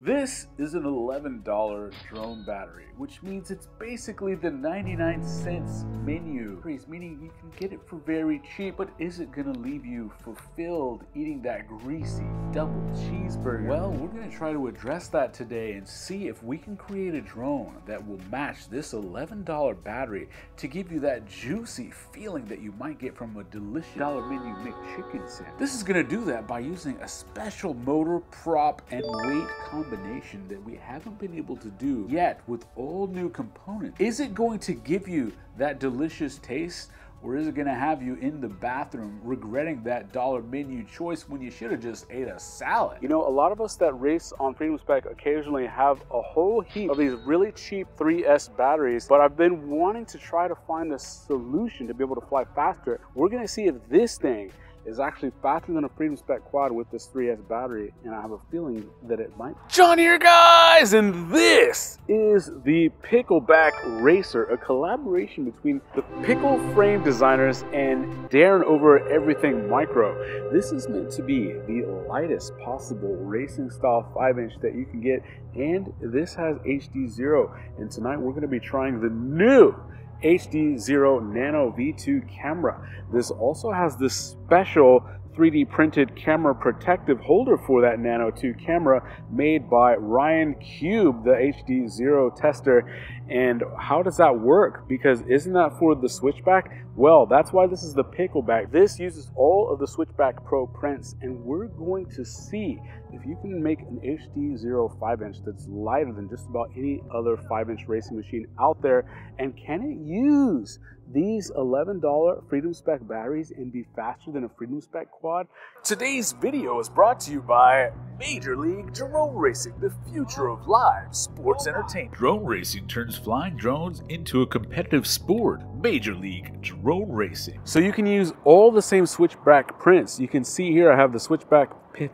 This is an $11 drone battery, which means it's basically the 99 cents menu, meaning you can get it for very cheap, but is it gonna leave you fulfilled eating that greasy double cheeseburger? Well, we're gonna try to address that today and see if we can create a drone that will match this $11 battery to give you that juicy feeling that you might get from a delicious dollar menu McChicken sandwich. This is gonna do that by using a special motor, prop, and weight combination combination that we haven't been able to do yet with all new components. Is it going to give you that delicious taste or is it going to have you in the bathroom regretting that dollar menu choice when you should have just ate a salad? You know, a lot of us that race on Freedom Spec occasionally have a whole heap of these really cheap 3S batteries, but I've been wanting to try to find a solution to be able to fly faster. We're going to see if this thing is actually faster than a Freedom Spec quad with this 3S battery, and I have a feeling that it might. Jon here, guys, and this is the Pickleback Racer, a collaboration between the Pickle Frame designers and Darren over Everything Micro. This is meant to be the lightest possible racing style 5 inch that you can get, and this has HD Zero. And tonight we're going to be trying the new HDZero Nano V2 camera. This also has this special 3D printed camera protective holder for that Nano 2 camera made by Ryan Cube, the HDZero tester. And how does that work? Because isn't that for the switchback? Well, that's why this is the pickleback. This uses all of the switchback pro prints and we're going to see if you can make an HDZero 5 inch that's lighter than just about any other 5 inch racing machine out there and can it use these $11 Freedom Spec batteries and be faster than a Freedom Spec quad? Today's video is brought to you by Major League Drone Racing, the future of live sports entertainment. Drone racing turns flying drones into a competitive sport. Major League Drone Racing. So you can use all the same switchback prints. You can see here I have the switchback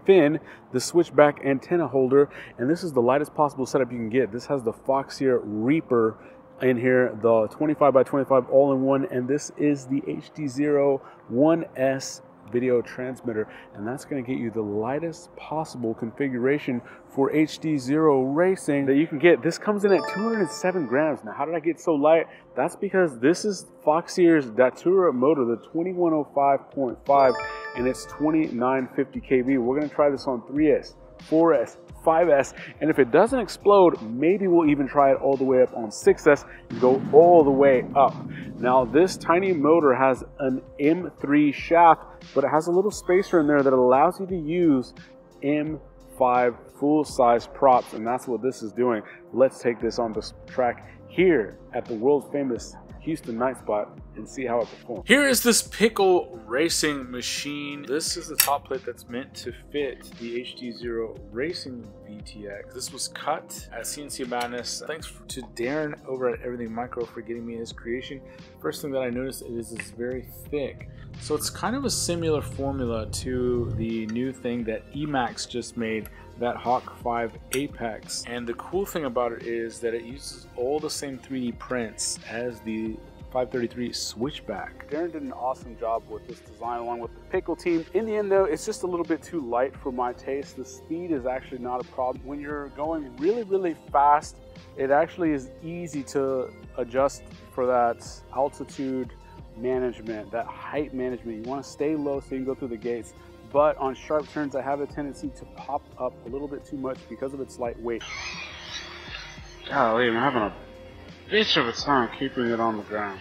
fin, the switchback antenna holder, and this is the lightest possible setup you can get. This has the Foxeer Reaper in here, the 25 by 25 all-in-one, and this is the HDZero 1S video transmitter and that's going to get you the lightest possible configuration for HDZero racing that you can get. This comes in at 207 grams. Now how did I get so light? That's because this is Foxeer's Datura motor, the 2105.5 and it's 2950 kV. We're going to try this on 3S, 4S, 5S, and if it doesn't explode, maybe we'll even try it all the way up on 6S and go all the way up. Now this tiny motor has an M3 shaft, but it has a little spacer in there that allows you to use M5 full-size props, and that's what this is doing. Let's take this on the track here at the world famous Houston Night Spot and see how it performs. Here is this pickle racing machine. This is the top plate that's meant to fit the HDZero Racing VTX. This was cut at CNC Madness. Thanks to Darren over at Everything Micro for getting me his creation. First thing that I noticed is it's very thick. So it's kind of a similar formula to the new thing that Emax just made that Hawk 5 Apex. And the cool thing about it is that it uses all the same 3D prints as the 533 switchback. Darren did an awesome job with this design along with the pickle team. In the end though, it's just a little bit too light for my taste. The speed is actually not a problem. When you're going really, really fast, it actually is easy to adjust for that altitude management, that height management. You want to stay low so you can go through the gates. But on sharp turns, I have a tendency to pop up a little bit too much because of its light weight. Golly, I'm having a bitch of a time keeping it on the ground.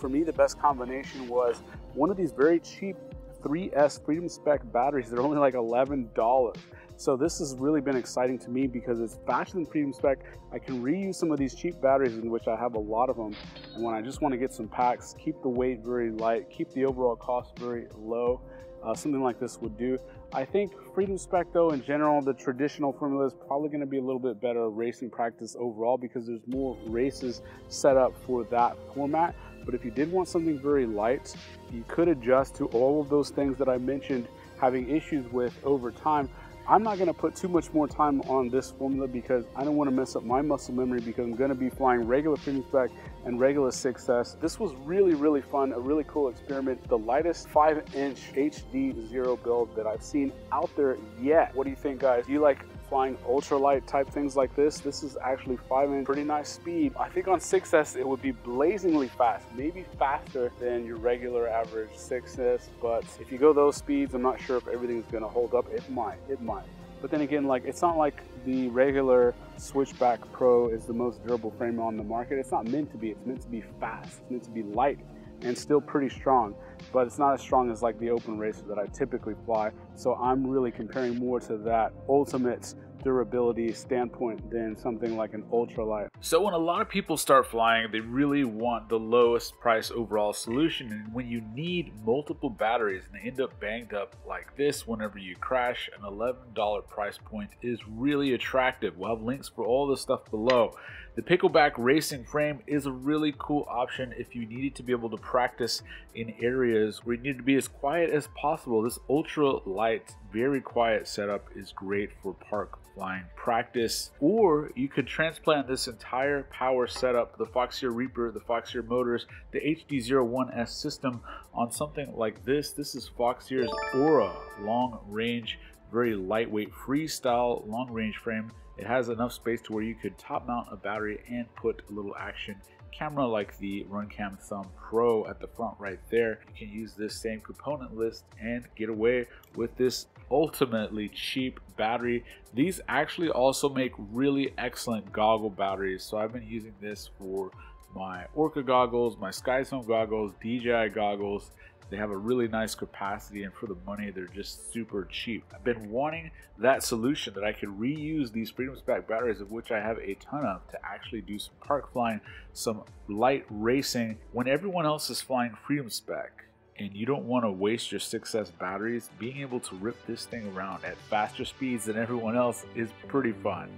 For me, the best combination was one of these very cheap 3S Freedom Spec batteries. They're only like $11. So this has really been exciting to me because it's faster than Freedom Spec. I can reuse some of these cheap batteries in which I have a lot of them. And when I just want to get some packs, keep the weight very light, keep the overall cost very low, uh, something like this would do. I think Freedom Spec though in general, the traditional formula is probably gonna be a little bit better racing practice overall because there's more races set up for that format. But if you did want something very light, you could adjust to all of those things that I mentioned having issues with over time. I'm not gonna put too much more time on this formula because I don't wanna mess up my muscle memory because I'm gonna be flying regular Freedom Spec and regular 6S. This was really, really fun, a really cool experiment. The lightest five inch HD zero build that I've seen out there yet. What do you think guys? Do you like flying ultralight type things like this, this is actually flying pretty nice speed. I think on 6S it would be blazingly fast, maybe faster than your regular average 6S, but if you go those speeds, I'm not sure if everything's gonna hold up. It might, it might. But then again, like it's not like the regular Switchback Pro is the most durable frame on the market. It's not meant to be. It's meant to be fast. It's meant to be light and still pretty strong, but it's not as strong as like the open racer that I typically fly. So I'm really comparing more to that ultimate durability standpoint than something like an ultralight. So when a lot of people start flying, they really want the lowest price overall solution. And when you need multiple batteries and they end up banged up like this whenever you crash, an $11 price point is really attractive. We'll have links for all this stuff below. The Pickleback Racing frame is a really cool option if you needed to be able to practice in areas where you need to be as quiet as possible. This ultra light, very quiet setup is great for park flying practice. Or you could transplant this entire power setup, the Foxeer Reaper, the Foxeer motors, the HDZero 1S system on something like this. This is Foxeer's Aura long range, very lightweight freestyle long range frame it has enough space to where you could top mount a battery and put a little action camera like the Runcam Thumb Pro at the front right there. You can use this same component list and get away with this ultimately cheap battery. These actually also make really excellent goggle batteries. So I've been using this for my Orqa goggles, my SkyZone goggles, DJI goggles, they have a really nice capacity, and for the money, they're just super cheap. I've been wanting that solution that I could reuse these Freedom Spec batteries, of which I have a ton of, to actually do some park flying, some light racing. When everyone else is flying Freedom Spec, and you don't want to waste your 6S batteries, being able to rip this thing around at faster speeds than everyone else is pretty fun.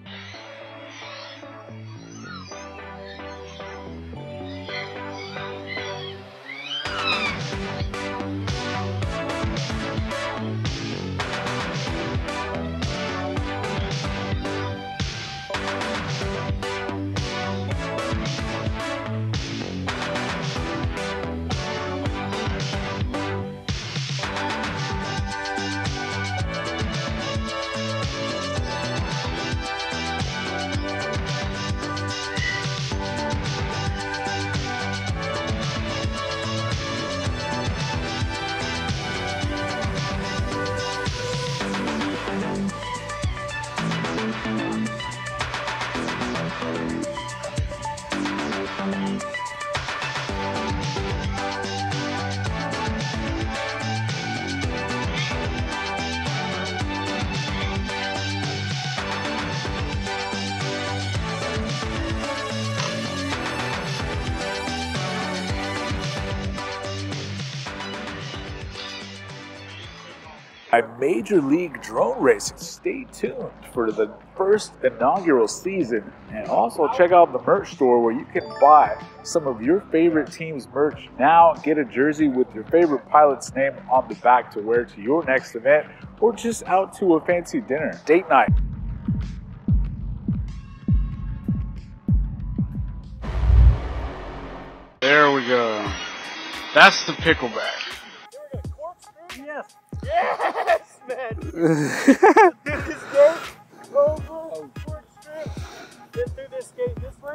Major League Drone Racing. Stay tuned for the first inaugural season and also check out the merch store where you can buy some of your favorite team's merch now. Get a jersey with your favorite pilot's name on the back to wear to your next event or just out to a fancy dinner. Date night. There we go. That's the pickleback. Yes. Yes Through this gate, over, oh. Strip, then through this gate this way.